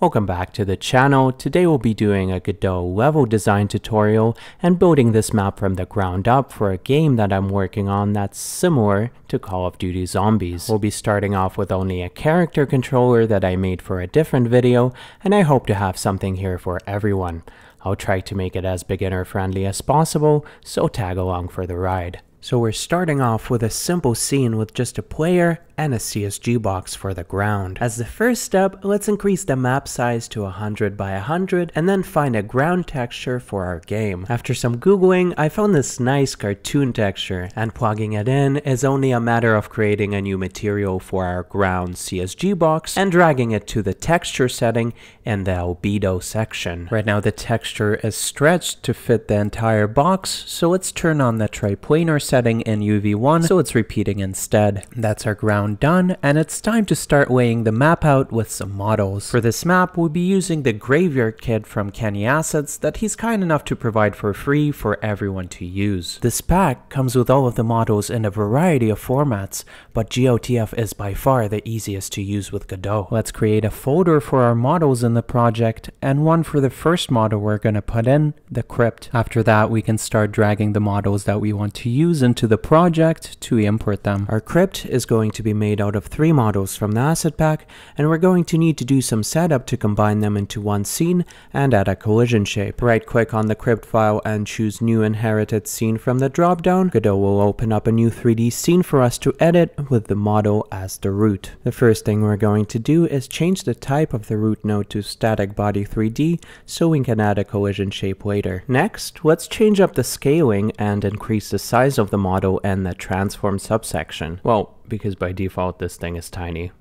Welcome back to the channel. Today we'll be doing a Godot level design tutorial and building this map from the ground up for a game that I'm working on that's similar to Call of Duty Zombies. We'll be starting off with only a character controller that I made for a different video and I hope to have something here for everyone. I'll try to make it as beginner friendly as possible, so tag along for the ride. So we're starting off with a simple scene with just a player and a CSG box for the ground. As the first step, let's increase the map size to 100 by 100 and then find a ground texture for our game. After some googling, I found this nice cartoon texture and plugging it in is only a matter of creating a new material for our ground CSG box and dragging it to the texture setting in the albedo section. Right now the texture is stretched to fit the entire box, so let's turn on the triplanar setting in UV1 so it's repeating instead. That's our ground done and it's time to start laying the map out with some models. For this map we'll be using the graveyard kit from Kenney Assets that he's kind enough to provide for free for everyone to use. This pack comes with all of the models in a variety of formats but glTF is by far the easiest to use with Godot. Let's create a folder for our models in the project and one for the first model we're going to put in, the crypt. After that we can start dragging the models that we want to use into the project to import them. Our crypt is going to be made out of three models from the asset pack, and we're going to need to do some setup to combine them into one scene and add a collision shape. Right click on the crypt file and choose new inherited scene from the dropdown. Godot will open up a new 3D scene for us to edit with the model as the root. The first thing we're going to do is change the type of the root node to static body 3D so we can add a collision shape later. Next, let's change up the scaling and increase the size of the model and the transform subsection. Well, because by default this thing is tiny,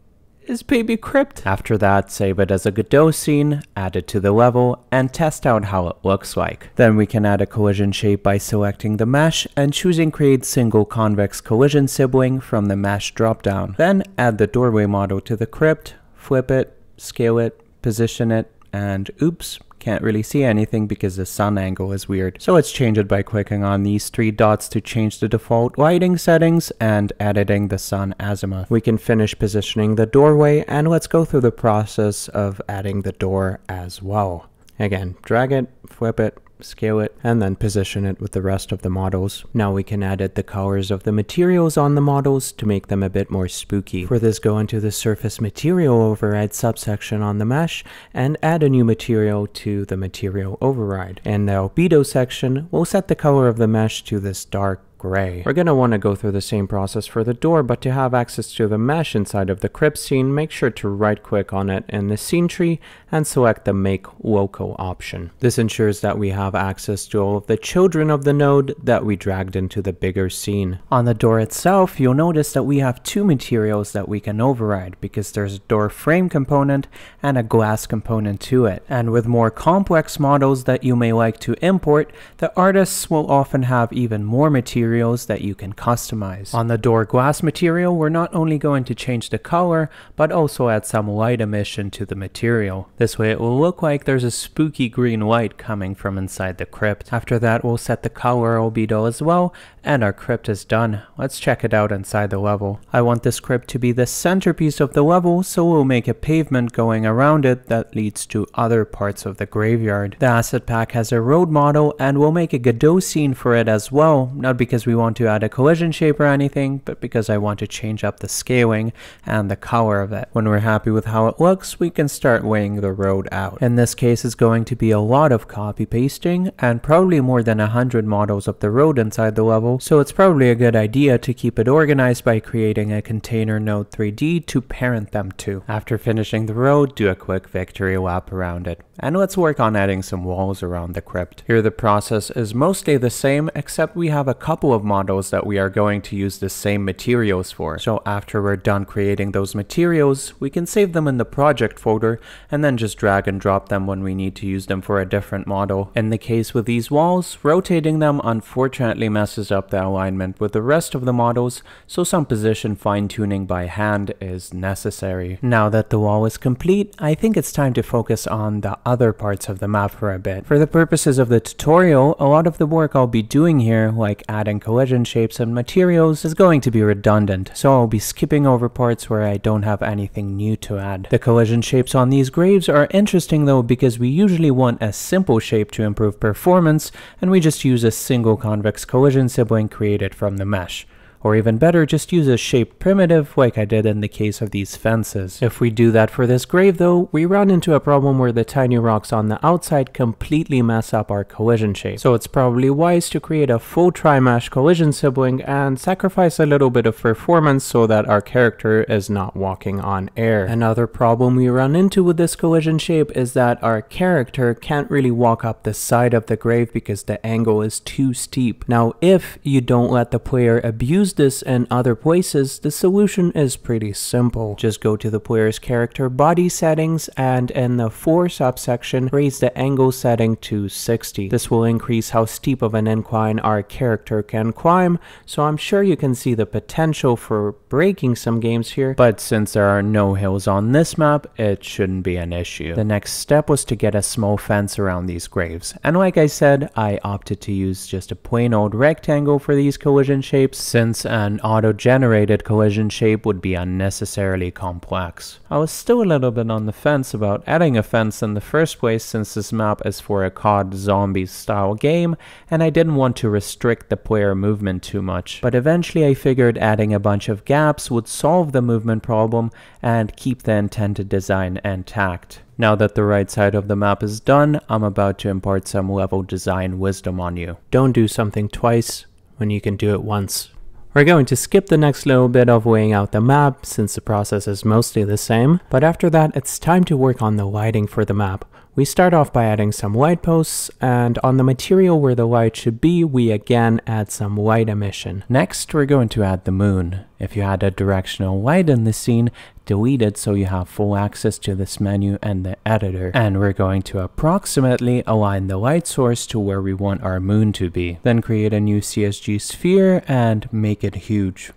is Baby Crypt. After that, save it as a Godot scene, add it to the level, and test out how it looks like. Then we can add a collision shape by selecting the mesh and choosing create single convex collision sibling from the mesh dropdown. Then add the doorway model to the crypt, flip it, scale it, position it, and oops, can't really see anything because the sun angle is weird. So let's change it by clicking on these three dots to change the default lighting settings and editing the sun azimuth. We can finish positioning the doorway and let's go through the process of adding the door as well. Again, drag it, flip it, scale it, and then position it with the rest of the models. Now we can edit the colors of the materials on the models to make them a bit more spooky. For this, go into the surface material override subsection on the mesh and add a new material to the material override. In the albedo section, we'll set the color of the mesh to this dark gray. We're going to want to go through the same process for the door, but to have access to the mesh inside of the crypt scene, make sure to right click on it in the scene tree and select the make local option. This ensures that we have access to all of the children of the node that we dragged into the bigger scene. On the door itself, you'll notice that we have two materials that we can override because there's a door frame component and a glass component to it. And with more complex models that you may like to import, the artists will often have even more material materials that you can customize. On the door glass material, we're not only going to change the color, but also add some light emission to the material. This way it will look like there's a spooky green light coming from inside the crypt. After that, we'll set the color albedo as well, and our crypt is done. Let's check it out inside the level. I want this crypt to be the centerpiece of the level, so we'll make a pavement going around it that leads to other parts of the graveyard. The asset pack has a road model, and we'll make a Godot scene for it as well, not because because we want to add a collision shape or anything, but because I want to change up the scaling and the color of it. When we're happy with how it looks, we can start weighing the road out. In this case, it's going to be a lot of copy pasting and probably more than 100 models of the road inside the level, so it's probably a good idea to keep it organized by creating a container node 3D to parent them to. After finishing the road, do a quick victory lap around it. And let's work on adding some walls around the crypt. Here the process is mostly the same, except we have a couple of models that we are going to use the same materials for. So after we're done creating those materials, we can save them in the project folder and then just drag and drop them when we need to use them for a different model. In the case with these walls, rotating them unfortunately messes up the alignment with the rest of the models, so some position fine tuning by hand is necessary. Now that the wall is complete, I think it's time to focus on the other parts of the map for a bit. For the purposes of the tutorial, a lot of the work I'll be doing here, like adding collision shapes and materials is going to be redundant, so I'll be skipping over parts where I don't have anything new to add. The collision shapes on these graves are interesting though because we usually want a simple shape to improve performance, and we just use a single convex collision sibling created from the mesh. Or even better, just use a shape primitive like I did in the case of these fences. If we do that for this grave though, we run into a problem where the tiny rocks on the outside completely mess up our collision shape. So it's probably wise to create a full tri-mesh collision sibling and sacrifice a little bit of performance so that our character is not walking on air. Another problem we run into with this collision shape is that our character can't really walk up the side of the grave because the angle is too steep. Now if you don't let the player abuse use this in other places, the solution is pretty simple. Just go to the player's character body settings and in the floor subsection, raise the angle setting to 60. This will increase how steep of an incline our character can climb, so I'm sure you can see the potential for breaking some games here, but since there are no hills on this map, it shouldn't be an issue. The next step was to get a small fence around these graves, and like I said, I opted to use just a plain old rectangle for these collision shapes since an auto-generated collision shape would be unnecessarily complex. I was still a little bit on the fence about adding a fence in the first place since this map is for a COD Zombies style game and I didn't want to restrict the player movement too much. But eventually I figured adding a bunch of gaps would solve the movement problem and keep the intended design intact. Now that the right side of the map is done, I'm about to impart some level design wisdom on you. Don't do something twice when you can do it once. We're going to skip the next little bit of weighing out the map since the process is mostly the same, but after that it's time to work on the lighting for the map. We start off by adding some light posts, and on the material where the light should be, we again add some light emission. Next, we're going to add the moon. If you had a directional light in the scene, delete it so you have full access to this menu and the editor. And we're going to approximately align the light source to where we want our moon to be. Then create a new CSG sphere and make it huge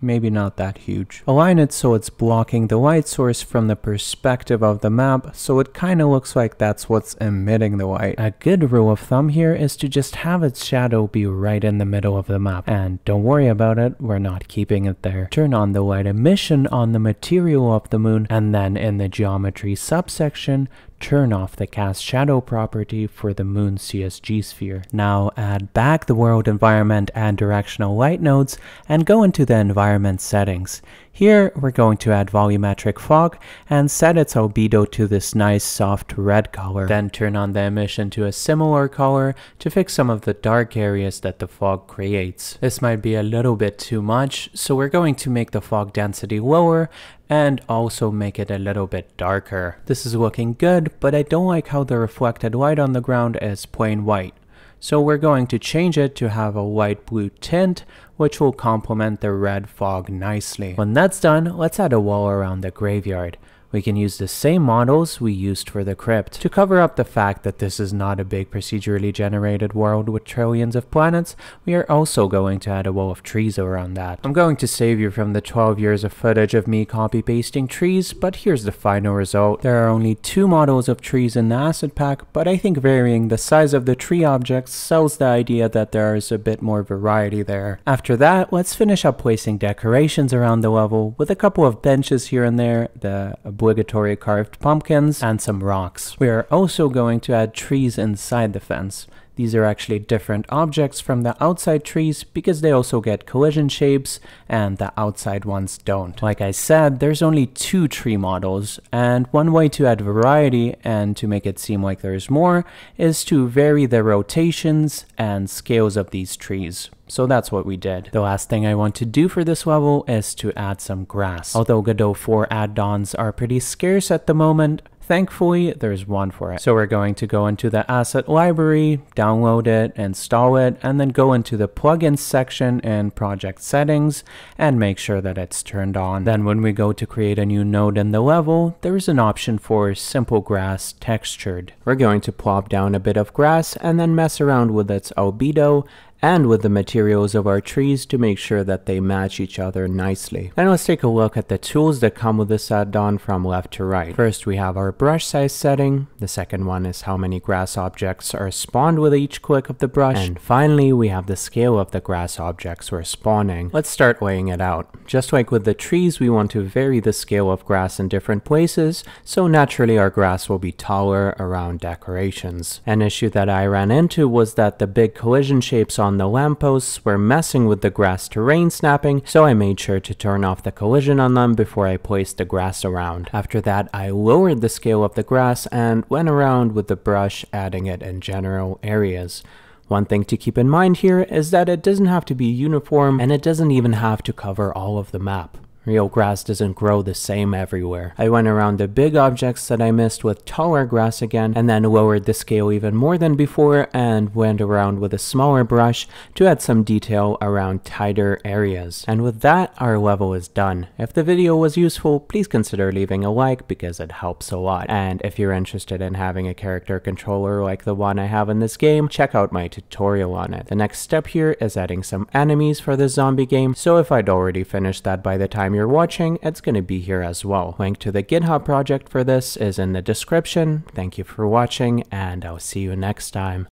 maybe not that huge. Align it so it's blocking the light source from the perspective of the map, so it kinda looks like that's what's emitting the light. A good rule of thumb here is to just have its shadow be right in the middle of the map. And don't worry about it, we're not keeping it there. Turn on the light emission on the material of the moon, and then in the geometry subsection, turn off the cast shadow property for the moon CSG sphere. Now add back the world environment and directional light nodes and go into the environment settings. Here we're going to add volumetric fog and set its albedo to this nice soft red color. Then turn on the emission to a similar color to fix some of the dark areas that the fog creates. This might be a little bit too much, so we're going to make the fog density lower and also make it a little bit darker. This is looking good, but I don't like how the reflected light on the ground is plain white. So we're going to change it to have a light blue tint, which will complement the red fog nicely. When that's done, let's add a wall around the graveyard. We can use the same models we used for the crypt. To cover up the fact that this is not a big procedurally generated world with trillions of planets, we are also going to add a wall of trees around that. I'm going to save you from the 12 years of footage of me copy pasting trees, but here's the final result. There are only two models of trees in the asset pack, but I think varying the size of the tree objects sells the idea that there is a bit more variety there. After that, let's finish up placing decorations around the level with a couple of benches here and there, the obligatory carved pumpkins, and some rocks. We are also going to add trees inside the fence. These are actually different objects from the outside trees because they also get collision shapes and the outside ones don't. Like I said, there's only two tree models and one way to add variety and to make it seem like there's more is to vary the rotations and scales of these trees. So that's what we did. The last thing I want to do for this level is to add some grass. Although Godot 4 add-ons are pretty scarce at the moment, Thankfully, there's one for it. So we're going to go into the asset library, download it, install it, and then go into the plugins section in project settings and make sure that it's turned on. Then when we go to create a new node in the level, there's an option for simple grass textured. We're going to plop down a bit of grass and then mess around with its albedo and with the materials of our trees to make sure that they match each other nicely. And let's take a look at the tools that come with this add-on from left to right. First we have our brush size setting, the second one is how many grass objects are spawned with each click of the brush, and finally we have the scale of the grass objects we're spawning. Let's start weighing it out. Just like with the trees we want to vary the scale of grass in different places, so naturally our grass will be taller around decorations. An issue that I ran into was that the big collision shapes on the lampposts were messing with the grass terrain snapping, so I made sure to turn off the collision on them before I placed the grass around. After that, I lowered the scale of the grass and went around with the brush, adding it in general areas. One thing to keep in mind here is that it doesn't have to be uniform and it doesn't even have to cover all of the map. Real grass doesn't grow the same everywhere. I went around the big objects that I missed with taller grass again and then lowered the scale even more than before and went around with a smaller brush to add some detail around tighter areas. And with that, our level is done. If the video was useful, please consider leaving a like because it helps a lot. And if you're interested in having a character controller like the one I have in this game, check out my tutorial on it. The next step here is adding some enemies for the zombie game, so if I'd already finished that by the time you're watching, it's going to be here as well. Link to the GitHub project for this is in the description. Thank you for watching, and I'll see you next time.